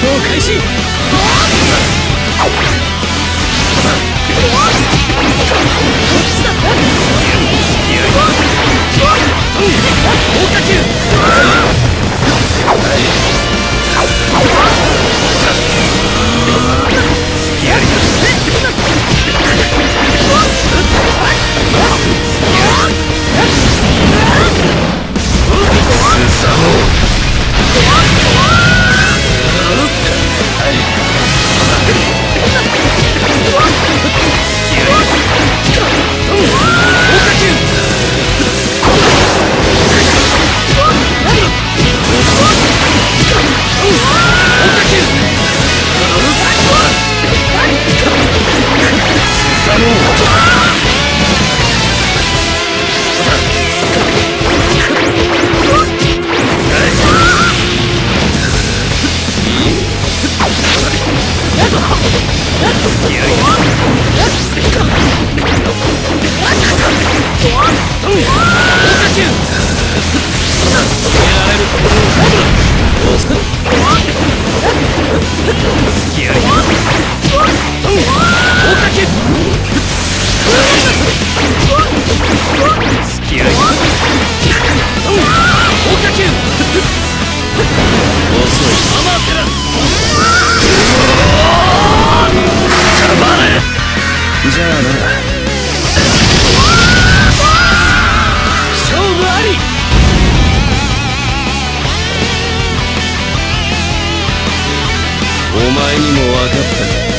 闘開始。付き合いじゃあな。勝負あり。お前にも分かった